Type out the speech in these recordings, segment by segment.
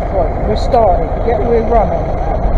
We're starting. Get we're running.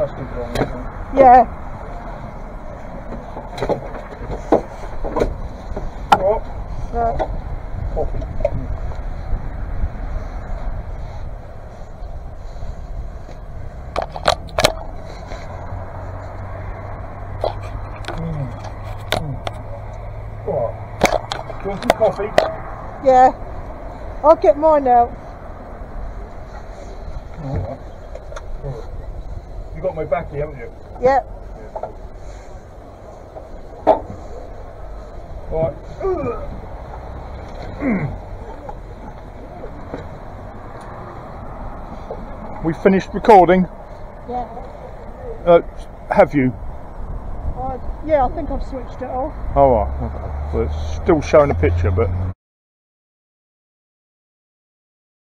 Adjusted wrong, Yeah. Right. Mm. Mm. Right. Do you want some coffee? Yeah. I'll get mine out. Alright. Alright. You got my back here, haven't you? Yeah. Right. we finished recording. Yeah. Uh, have you? I, yeah, I think I've switched it off. Oh, right. Okay. Well, it's still showing a picture, but